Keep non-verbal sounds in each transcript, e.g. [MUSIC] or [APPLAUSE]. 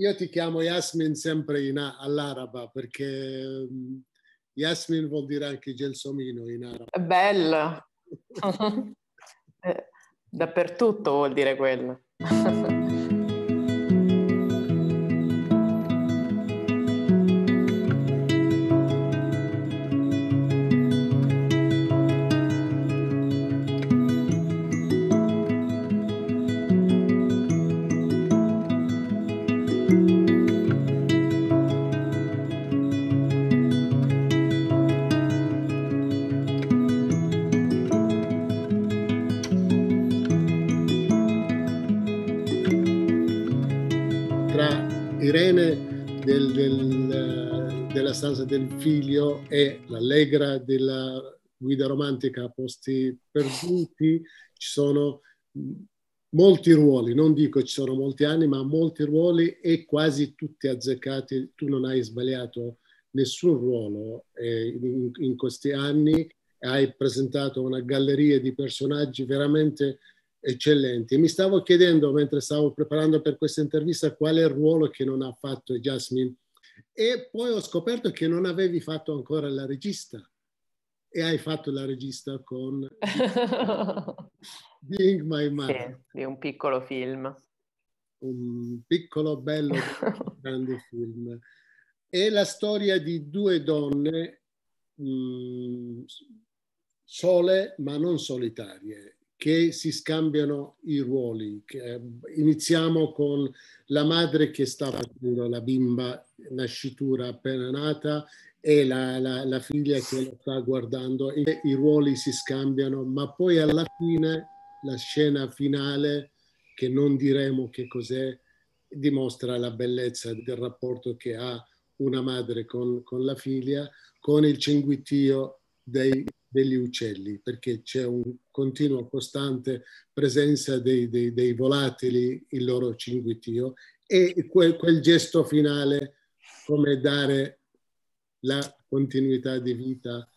io ti chiamo Yasmin sempre in, all'araba perché um, Yasmin vuol dire anche gelsomino in arabo. È bello. [LAUGHS] [LAUGHS] Eh, dappertutto vuol dire quello. [LAUGHS] stanza del figlio e l'allegra della guida romantica a posti perduti, ci sono molti ruoli, non dico ci sono molti anni, ma molti ruoli e quasi tutti azzeccati. Tu non hai sbagliato nessun ruolo eh, in, in, questi anni, hai presentato una galleria di personaggi veramente eccellenti. Mi stavo chiedendo mentre stavo preparando per questa intervista qual è il ruolo che non ha fatto Jasmine e poi ho scoperto che non avevi fatto ancora la regista e hai fatto la regista con [LAUGHS] Being My Mother. Sì, di un piccolo film. Un piccolo, bello, [LAUGHS] grande film. È la storia di due donne mh, mm, sole ma non solitarie che si scambiano i ruoli. Iniziamo con la madre che sta facendo la bimba nascitura appena nata e la, la, la figlia che lo sta guardando. I ruoli si scambiano, ma poi alla fine la scena finale, che non diremo che cos'è, dimostra la bellezza del rapporto che ha una madre con, con la figlia, con il cinguittio dei degli uccelli, perché c'è un continuo, costante presenza dei, dei, dei volatili, il loro cinguitio, e quel, quel gesto finale come dare la continuità di vita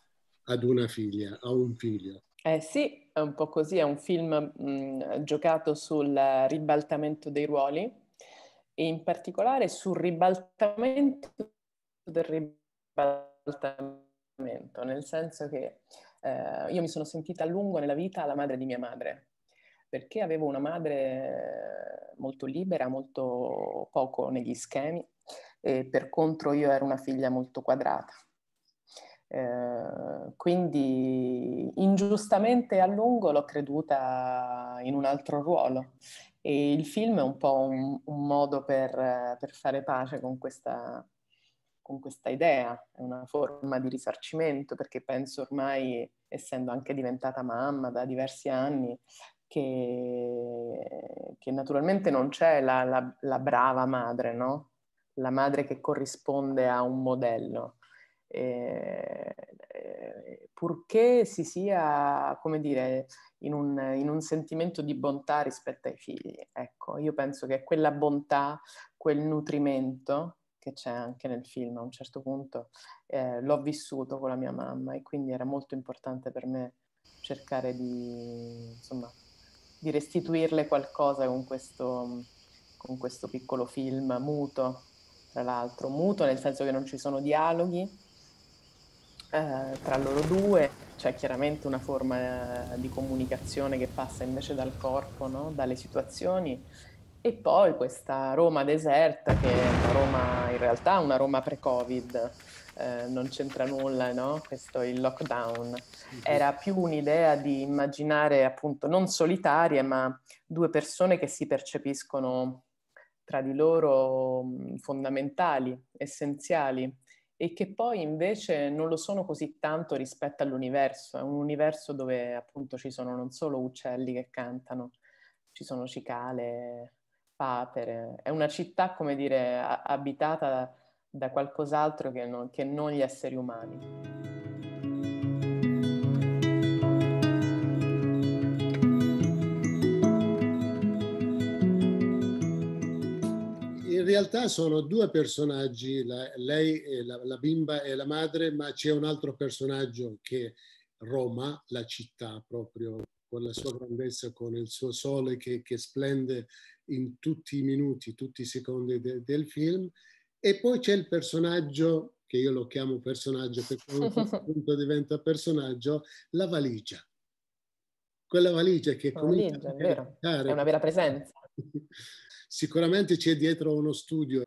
ad una figlia, a un figlio. Eh sì, è un po' così, è un film mh, giocato sul ribaltamento dei ruoli e in particolare sul ribaltamento del ribaltamento nel senso che eh, io mi sono sentita a lungo nella vita la madre di mia madre, perché avevo una madre molto libera, molto poco negli schemi, e per contro io ero una figlia molto quadrata. Eh, quindi ingiustamente a lungo l'ho creduta in un altro ruolo e il film è un po' un, un modo per, per, fare pace con questa, con questa idea, è una forma di risarcimento perché penso ormai, essendo anche diventata mamma da diversi anni, che, che naturalmente non c'è la, la, la, brava madre, no? La madre che corrisponde a un modello. Eh, eh, purché si sia, come dire, in un, in un, sentimento di bontà rispetto ai figli. Ecco, io penso che quella bontà, quel nutrimento che c'è anche nel film a un certo punto, eh, l'ho vissuto con la mia mamma e quindi era molto importante per me cercare di, insomma, di restituirle qualcosa con questo, con questo piccolo film muto, tra l'altro, muto nel senso che non ci sono dialoghi eh, tra loro due, c'è chiaramente una forma eh, di comunicazione che passa invece dal corpo, no? dalle situazioni e poi questa Roma deserta, che è una Roma, in realtà una Roma pre-Covid, eh, non c'entra nulla, no? Questo il lockdown. Mhm. Era più un'idea di immaginare appunto non solitarie, ma due persone che si percepiscono tra di loro fondamentali, essenziali e che poi invece non lo sono così tanto rispetto all'universo. È un universo dove appunto ci sono non solo uccelli che cantano, ci sono cicale, papere. È una città, come dire, abitata da, qualcos'altro che non, che non gli esseri umani. In realtà sono due personaggi, la, lei, la, la, bimba e la madre, ma c'è un altro personaggio che Roma, la città proprio, con la sua grandezza, con il suo sole che, che splende in tutti i minuti, tutti i secondi de, del film. E poi c'è il personaggio, che io lo chiamo personaggio perché a un certo [LAUGHS] punto diventa personaggio, la valigia. Quella valigia che comincia valigia, è, vero. è una vera presenza. [LAUGHS] Sicuramente c'è dietro uno studio.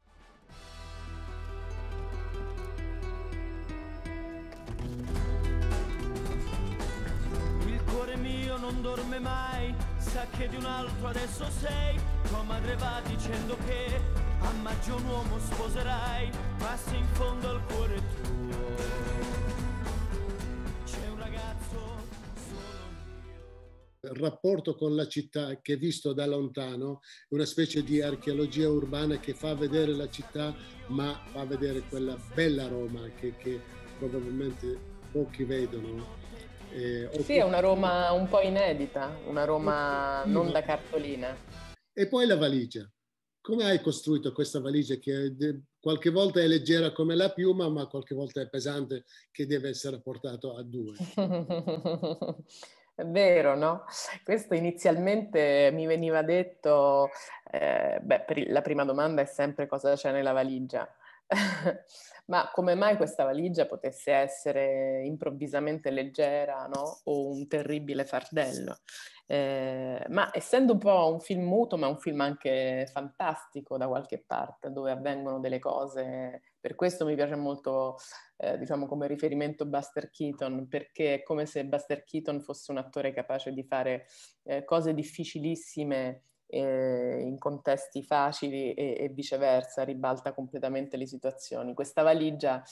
Il cuore mio non dorme mai, sa che di un altro adesso sei. Tua madre va dicendo che a maggio un uomo sposerai, passi in fondo al cuore tuo. Rapporto con la città che visto da lontano è una specie di archeologia urbana che fa vedere la città ma fa vedere quella bella Roma che, che probabilmente pochi vedono. Eh, sì, è una Roma un po' inedita, una Roma non da cartolina. E poi la valigia. Come hai costruito questa valigia che qualche volta è leggera come la piuma, ma qualche volta è pesante che deve essere portato a due? [LAUGHS] È vero, no? Questo inizialmente mi veniva detto, eh, beh, la prima domanda è sempre cosa c'è nella valigia. [LAUGHS] Ma come mai questa valigia potesse essere improvvisamente leggera, no? O un terribile fardello? Eh, ma essendo un po' un film muto, ma un film anche fantastico da qualche parte, dove avvengono delle cose, per questo mi piace molto, eh, diciamo, come riferimento Buster Keaton, perché è come se Buster Keaton fosse un attore capace di fare eh, cose difficilissime eh, in contesti facili e, e viceversa, ribalta completamente le situazioni. Questa valigia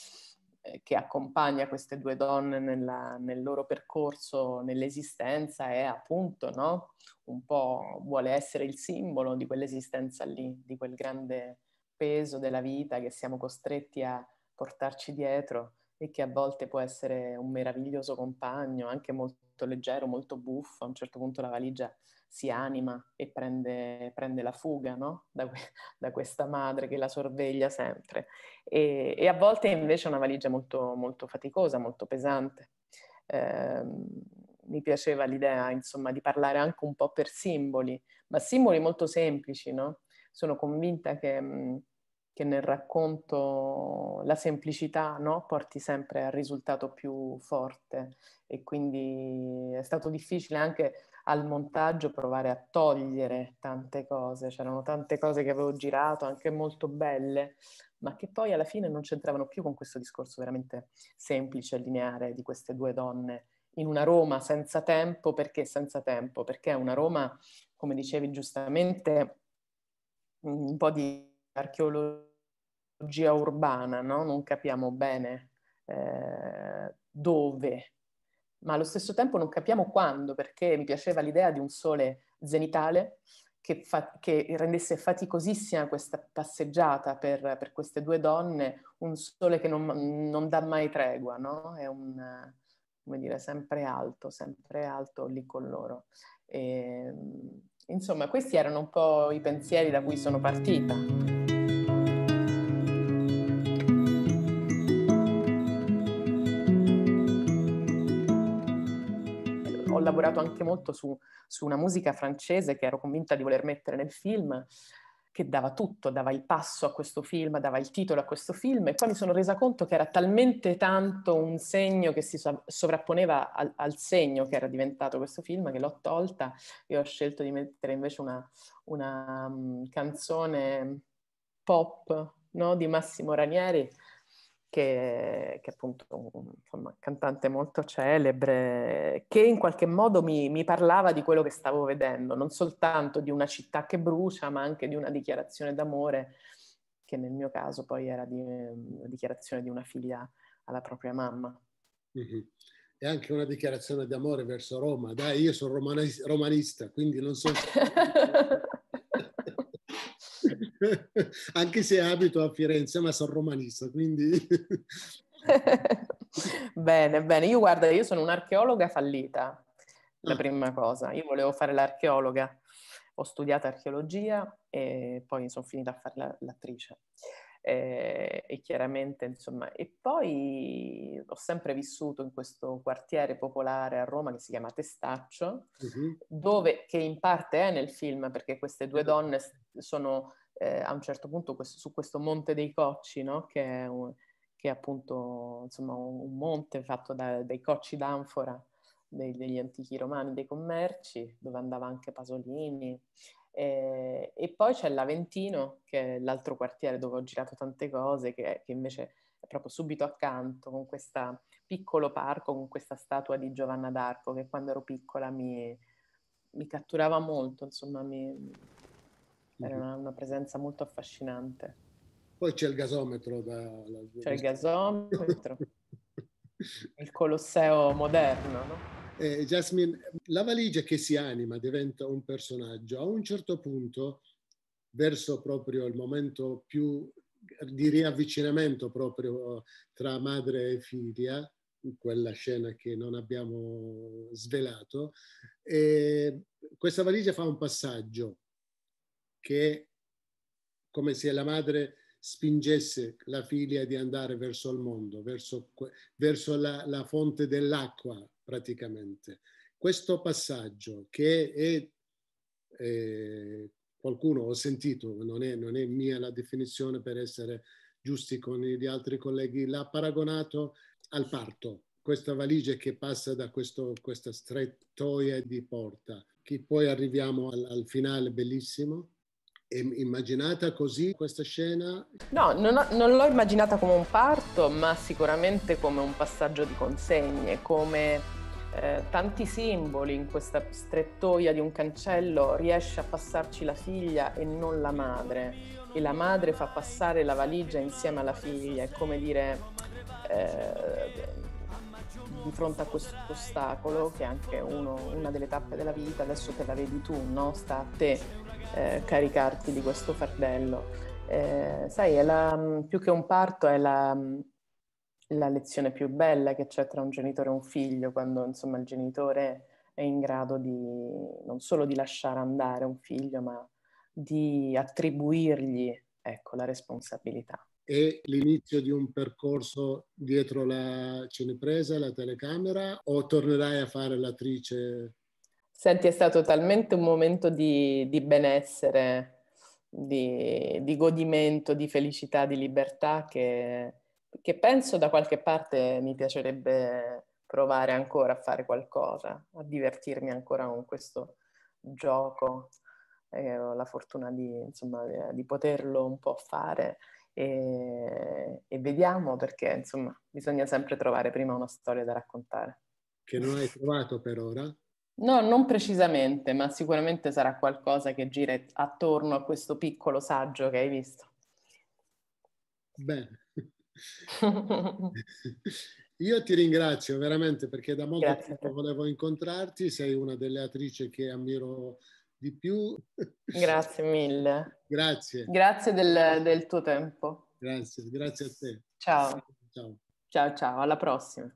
eh, che accompagna queste due donne nella, nel loro percorso nell'esistenza è appunto, no? Un po' vuole essere il simbolo di quell'esistenza lì, di quel grande peso della vita che siamo costretti a portarci dietro e che a volte può essere un meraviglioso compagno, anche molto leggero, molto buffo. A un certo punto la valigia si anima e prende, prende la fuga no? da, [LAUGHS] da, questa madre che la sorveglia sempre. E, e, a volte invece è una valigia molto, molto faticosa, molto pesante. Eh, mi piaceva l'idea, insomma, di parlare anche un po' per simboli, ma simboli molto semplici, no? Sono convinta che, che nel racconto la semplicità no? porti sempre al risultato più forte e quindi è stato difficile anche al montaggio provare a togliere tante cose, c'erano tante cose che avevo girato, anche molto belle, ma che poi alla fine non c'entravano più con questo discorso veramente semplice e lineare di queste due donne in una Roma senza tempo, perché senza tempo? Perché è una Roma, come dicevi giustamente, un po' di archeologia urbana, no? non capiamo bene eh, dove ma allo stesso tempo non capiamo quando, perché mi piaceva l'idea di un sole zenitale che, fa- che rendesse faticosissima questa passeggiata per, per, queste due donne, un sole che non, non dà mai tregua, no? È un, come dire, sempre alto, sempre alto lì con loro. E, insomma, questi erano un po' i pensieri da cui sono partita. lavorato anche molto su, su una musica francese che ero convinta di voler mettere nel film, che dava tutto, dava il passo a questo film, dava il titolo a questo film e poi mi sono resa conto che era talmente tanto un segno che si sovrapponeva al, al segno che era diventato questo film che l'ho tolta e ho scelto di mettere invece una, una um, canzone pop no? di Massimo Ranieri che, che è appunto un insomma, cantante molto celebre, che in qualche modo mi, mi, parlava di quello che stavo vedendo, non soltanto di una città che brucia, ma anche di una dichiarazione d'amore, che nel mio caso poi era di, una dichiarazione di una figlia alla propria mamma. Mm-hmm. E anche una dichiarazione d'amore verso Roma. Dai, io sono romanista, quindi non so... [LAUGHS] [LAUGHS] anche se abito a Firenze, ma sono romanista, quindi... [LAUGHS] bene, bene. Io guarda, io sono un'archeologa fallita, la ah. prima cosa. Io volevo fare l'archeologa, ho studiato archeologia e poi sono finita a fare la, l'attrice. E, e chiaramente insomma, e poi ho sempre vissuto in questo quartiere popolare a Roma che si chiama Testaccio, uh-huh. dove, che in parte è nel film perché queste due donne sono eh, a un certo punto questo, su questo Monte dei Cocci, no? che, è un, che è appunto insomma, un monte fatto da, dai cocci d'anfora dei, degli antichi romani, dei commerci, dove andava anche Pasolini. E, e, poi c'è l'Aventino, che è l'altro quartiere dove ho girato tante cose, che, che invece è proprio subito accanto, con questo piccolo parco, con questa statua di Giovanna d'Arco, che quando ero piccola mi, mi catturava molto, insomma, mi, era una, una, presenza molto affascinante. Poi c'è il gasometro. Da, da, c'è il gasometro, [LAUGHS] il Colosseo moderno, no? Eh, Jasmine, la valigia che si anima diventa un personaggio. A un certo punto, verso proprio il momento più di riavvicinamento proprio tra madre e figlia, quella scena che non abbiamo svelato, eh, questa valigia fa un passaggio che come se la madre spingesse la figlia di andare verso il mondo, verso, verso la, la fonte dell'acqua praticamente. Questo passaggio che è, eh, qualcuno ho sentito, non è, non è mia la definizione per essere giusti con gli altri colleghi, l'ha paragonato al parto, questa valigia che passa da questo, questa strettoia di porta, che poi arriviamo al, al finale bellissimo, immaginata così questa scena? No, non, ho, non, l'ho immaginata come un parto, ma sicuramente come un passaggio di consegne, come eh, tanti simboli in questa strettoia di un cancello riesce a passarci la figlia e non la madre. E la madre fa passare la valigia insieme alla figlia, è come dire eh, di fronte a questo ostacolo, che è anche uno, una delle tappe della vita, adesso te la vedi tu, no? sta a te eh, caricarti di questo fardello. Eh, sai, la, più che un parto è la, la, lezione più bella che c'è tra un genitore e un figlio, quando insomma il genitore è in grado di non solo di lasciare andare un figlio, ma di attribuirgli ecco, la responsabilità. È l'inizio di un percorso dietro la cinepresa, la telecamera, o tornerai a fare l'attrice Senti, è stato talmente un momento di, di benessere, di, di, godimento, di felicità, di libertà che, che penso da qualche parte mi piacerebbe provare ancora a fare qualcosa, a divertirmi ancora con questo gioco. Eh, ho la fortuna di, insomma, di poterlo un po' fare e, e, vediamo perché insomma bisogna sempre trovare prima una storia da raccontare. Che non hai trovato per ora? No, non precisamente, ma sicuramente sarà qualcosa che gira attorno a questo piccolo saggio che hai visto. Bene. [LAUGHS] Io ti ringrazio veramente perché da molto Grazie tempo volevo incontrarti, sei una delle attrici che ammiro di più. Grazie mille. Grazie. Grazie del, del tuo tempo. Grazie, grazie a te. Ciao. Ciao, ciao, ciao alla prossima.